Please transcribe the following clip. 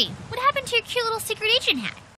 Harry, what happened to your cute little secret agent hat?